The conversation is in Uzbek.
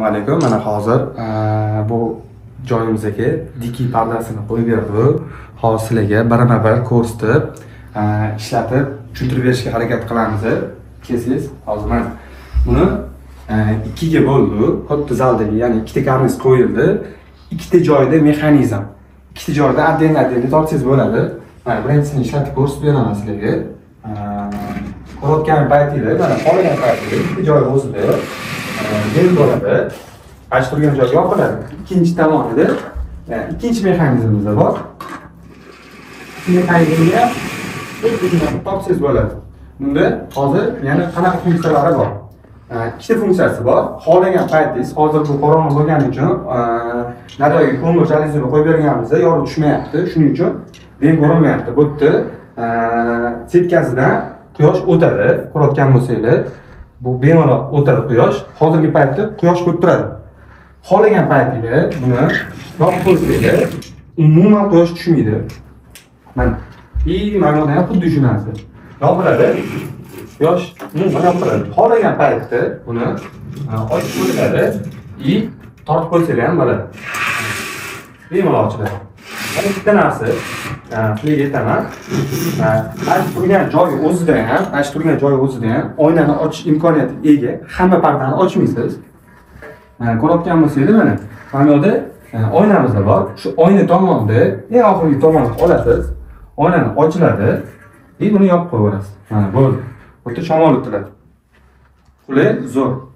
assalomu alaykum. Mana hozir e, bu joyimizga diki pardasini qo'yib berdi. Hozir sizlarga birma bir ko'rsatib e, ishlatib tushuntirib berishga harakat qilamiz. Kelsangiz hozir mana buni e, ikkiga bo'ldi. Xuddi zaldagi ya'ni ikkita karniz qo'yildi. Ikkita joyda mexanizm. Ikkita joyda отдельно отдельно tortsangiz bo'ladi. Mana birinchisini ishlatib ko'rsatib beraman sizlarga. Ko'rayotgan paytinglar mana qolgan paytinglar ikkita joy o'zida bel bo'ladi. Qaychi turgan joy yopiladi. Ikkinchi tomonida e, ikkinchi mexanizmimizda bor. Mexanizmga topsangiz bo'ladi. Bunda hozir yana qanaqa funksiyalari bor? E, ikkita funksiyasi bor. Xohlagan paytingiz hozir bu qorong'i bo'lgani uchun e, nadoga ko'mir jalizini qo'yib berganimizda yorug' tushmayapti. Shuning uchun ben ko'rinmayapti. Bu yerda setkasidan quyosh o'tadi ko'rayotgan bo'lsanglar bu bemalol o'tadi quyosh hozirgi paytda quyosh bo'lib turadi. Xohlagan paytingda buni yopib qo'ysanglar umuman quyosh tushmaydi. Mana и mana ham xuddi shu narsa. Yopiladi. Quyosh umuman yopiladi. Xohlagan paytda buni e, ochib qo'yiladi и tortib qo'ysanglar ham bo'ladi. Bemalol ochiladi. Mana bitta narsa e, sizlarga aytaman. E, aytib turgan joyi o'zida ham aytib turgan joyi o'zida ham oynani ochish imkoniyatiga ega hamma pardani ochmaysiz. Ko'rayotgan bo'lsanglar mana mana bu yerda oynamiz bor. Shu oyna tomonida, eng oxirgi tomonga olasiz oynani ochiladi и buni yopib qo'yaverasiz mana bo'ldi. Bu yerda shamol o'tiladi. Qulay zo'r.